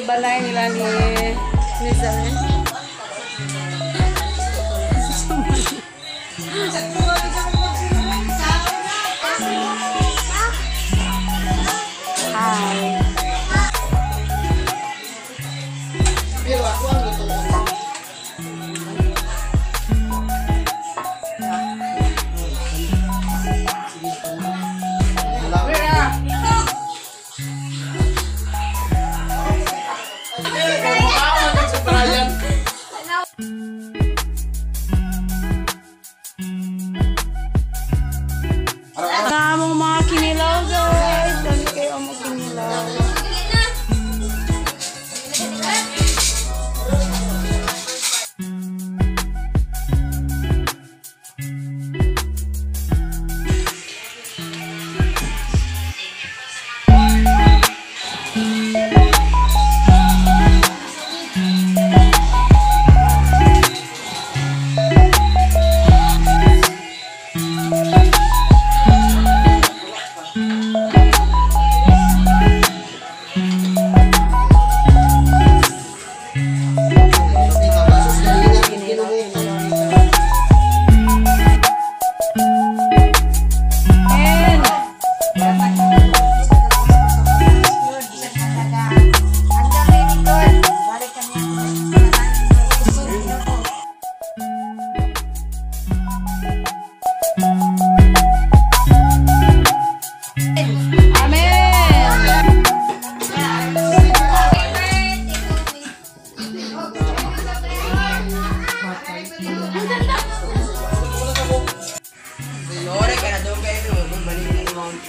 sa balay nila ni ni Música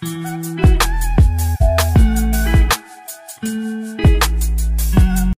Peace.